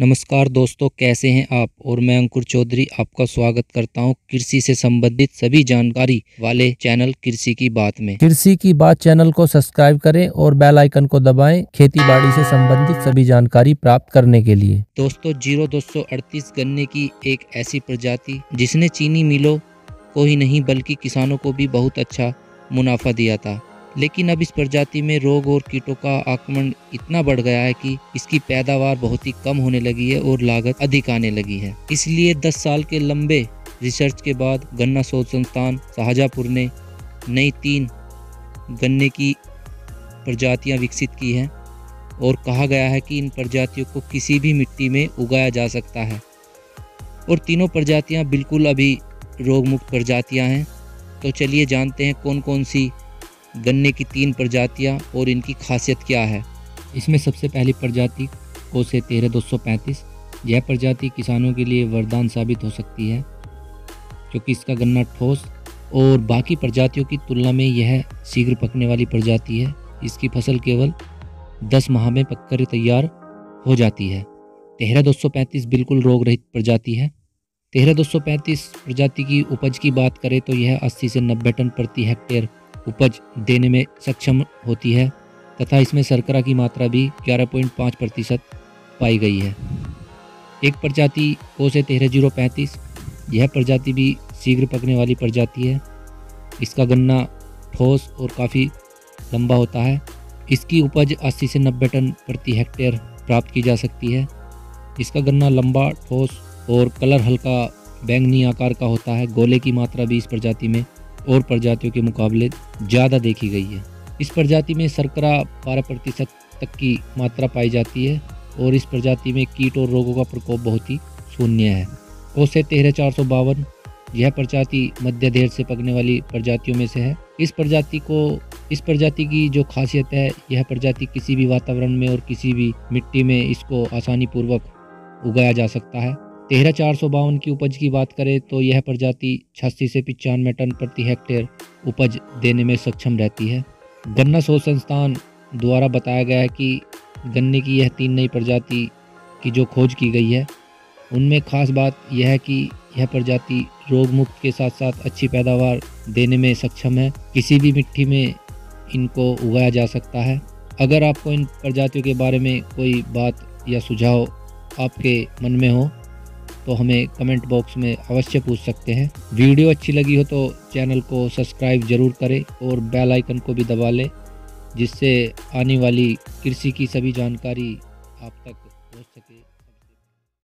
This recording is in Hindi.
नमस्कार दोस्तों कैसे हैं आप? और मैं अंकुर चौधरी आपका स्वागत करता हूँ कृषि से संबंधित सभी जानकारी वाले चैनल कृषि की बात में। कृषि की बात चैनल को सब्सक्राइब करें और बेल आइकन को दबाएँ खेती बाड़ी से संबंधित सभी जानकारी प्राप्त करने के लिए। दोस्तों ज़ीरो दो गन्ने की एक ऐसी प्रजाति जिसने चीनी मिलों को ही नहीं बल्कि किसानों को भी बहुत अच्छा मुनाफा दिया था। लेकिन अब इस प्रजाति में रोग और कीटों का आक्रमण इतना बढ़ गया है कि इसकी पैदावार बहुत ही कम होने लगी है और लागत अधिक आने लगी है। इसलिए 10 साल के लंबे रिसर्च के बाद गन्ना शोध संस्थान शाहजहाँपुर ने नई तीन गन्ने की प्रजातियाँ विकसित की हैं और कहा गया है कि इन प्रजातियों को किसी भी मिट्टी में उगाया जा सकता है। और तीनों प्रजातियाँ बिल्कुल अभी रोग मुक्त प्रजातियाँ हैं। तो चलिए जानते हैं कौन कौन सी गन्ने की तीन प्रजातियाँ और इनकी खासियत क्या है? इसमें सबसे पहली प्रजाति कोसे तेरह दो सौ पैंतीस। यह प्रजाति किसानों के लिए वरदान साबित हो सकती है, क्योंकि इसका गन्ना ठोस और बाकी प्रजातियों की तुलना में यह शीघ्र पकने वाली प्रजाति है। इसकी फ़सल केवल 10 माह में पककर तैयार हो जाती है। तेरह दो सौ पैंतीस बिल्कुल रोग रहित प्रजाति है। तेरह दो सौ पैंतीस प्रजाति की उपज की बात करें तो यह 80 से 90 टन प्रति हेक्टेयर उपज देने में सक्षम होती है, तथा इसमें शर्करा की मात्रा भी 11.5 प्रतिशत पाई गई है। एक प्रजाति कोसे तेरह ज़ीरो पैंतीस, यह प्रजाति भी शीघ्र पकने वाली प्रजाति है। इसका गन्ना ठोस और काफ़ी लंबा होता है। इसकी उपज 80 से 90 टन प्रति हेक्टेयर प्राप्त की जा सकती है। इसका गन्ना लंबा, ठोस और कलर हल्का बैंगनी आकार का होता है। गोले की मात्रा भी इस प्रजाति में और प्रजातियों के मुकाबले ज़्यादा देखी गई है। इस प्रजाति में शर्करा बारह प्रतिशत तक की मात्रा पाई जाती है और इस प्रजाति में कीट और रोगों का प्रकोप बहुत ही शून्य है। कोसे तेरह चार सौ बावन, यह प्रजाति मध्य देर से पकने वाली प्रजातियों में से है। इस प्रजाति को, इस प्रजाति की जो खासियत है, यह प्रजाति किसी भी वातावरण में और किसी भी मिट्टी में इसको आसानी पूर्वक उगाया जा सकता है। तेरह चार सौ बावन की उपज की बात करें तो यह प्रजाति छियासी से पचानवे टन प्रति हेक्टेयर उपज देने में सक्षम रहती है। गन्ना शोध संस्थान द्वारा बताया गया है कि गन्ने की यह तीन नई प्रजाति की जो खोज की गई है, उनमें खास बात यह है कि यह प्रजाति रोग मुक्त के साथ साथ अच्छी पैदावार देने में सक्षम है। किसी भी मिट्टी में इनको उगाया जा सकता है। अगर आपको इन प्रजातियों के बारे में कोई बात या सुझाव आपके मन में हो तो हमें कमेंट बॉक्स में अवश्य पूछ सकते हैं। वीडियो अच्छी लगी हो तो चैनल को सब्सक्राइब ज़रूर करें और बेल आइकन को भी दबा लें, जिससे आने वाली कृषि की सभी जानकारी आप तक पहुँच सके।